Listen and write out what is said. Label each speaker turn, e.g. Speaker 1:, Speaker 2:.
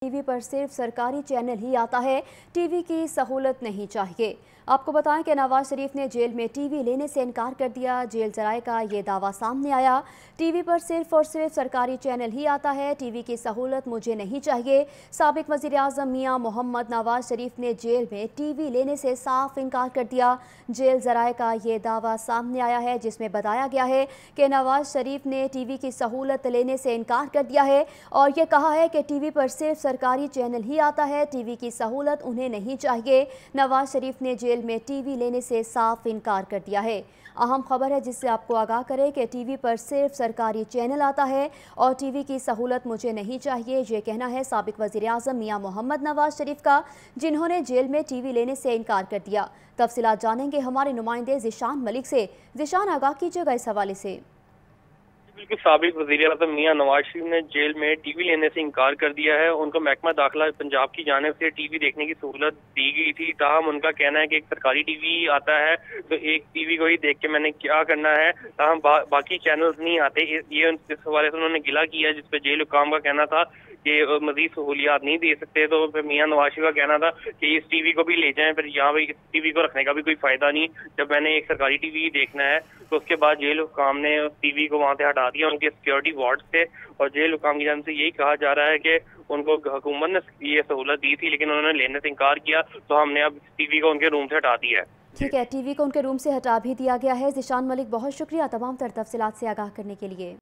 Speaker 1: T V پر صرف سرکاری channel ہی آتا ہے، ٹی وی کی سہولت نہیں چاہیے۔ آپ کو بتائیں کہ نواز شریف نے جیل میں ٹی وی لینے سے انکار کر دیا، جیل ذرائع کا یہ دعویٰ سامنے آیا۔ ٹی وی پر صرف اور صرف سرکاری چینل ہی آتا ہے، ٹی وی کی سہولت مجھے نہیں چاہیے۔ سابق وزیر اعظم میاں محمد نواز شریف نے جیل میں ٹی وی لینے سے صاف انکار کر دیا۔ جیل ذرائع کا یہ دعویٰ سامنے آیا ہے، جس میں بتایا گیا ہے کہ نواز شریف نے ٹی وی کی سہولت لینے سے انکار کر دیا ہے اور یہ کہا ہے کہ ٹی وی پر صرف سرکاری چینل ہی آتا ہے، ٹی وی کی سہولت انہیں نہیں چاہیے۔ نواز شریف نے جیل میں ٹی وی لینے سے صاف انکار کر دیا ہے۔ اہم خبر ہے، جس سے آپ کو آگاہ کرے کہ ٹی وی پر صرف سرکاری چینل آتا ہے اور ٹی وی کی سہولت مجھے نہیں چاہیے۔ یہ کہنا ہے سابق وزیر اعظم میاں محمد نواز شریف کا، جنہوں نے جیل میں ٹی وی لینے سے انکار کر دیا۔ تفصیلات جانیں گے ہمارے نمائندے زشان ملک سے۔ زشان آگاہ کیجیے گا اس حوالے سے۔
Speaker 2: بالکل سابق وزیر اعظم میاں نواز شریف نے جیل میں ٹی وی لینے سے انکار کر دیا ہے۔ ان کو محکمہ داخلہ پنجاب کی جانب سے ٹی وی دیکھنے کی سہولت دی گئی تھی۔ تاہم، ان کا کہنا ہے کہ ایک سرکاری ٹی وی آتا ہے تو ایک ٹی وی کو ہی دیکھ کے میں نے کیا کرنا ہے۔ تاہم باقی چینلز نہیں آتے۔ یہ اس حوالے سے انہوں نے گلا کیا جس پہ جیل حکام کا کہنا تھا کہ مزید سہولیات نہیں دے سکتے۔ تو پھر میاں نواز شریف کا کہنا تھا کہ اس ٹی وی کو بھی لے جائیں۔ پھر یہاں پہ اس ٹی وی کو رکھنے کا بھی کوئی فائدہ نہیں۔ جب میں نے ایک سرکاری ٹی وی دیکھنا ہے تو اس کے بعد جیل حکام نے ٹی وی کو وہاں سے ہٹا دیا ان کے سیکیورٹی وارڈ سے۔ اور جیل حکام کی جانب سے یہی کہا جا رہا ہے کہ ان کو حکومت نے یہ سہولت دی تھی، لیکن انہوں نے لینے سے انکار کیا تو ہم نے اب ٹی وی کو ان کے روم سے ہٹا دیا ہے۔
Speaker 1: ٹھیک ہے، ٹی وی کو ان کے روم سے ہٹا بھی دیا گیا ہے۔ زشان ملک، بہت شکریہ تمام تر تفصیلات سے آگاہ کرنے کے لیے۔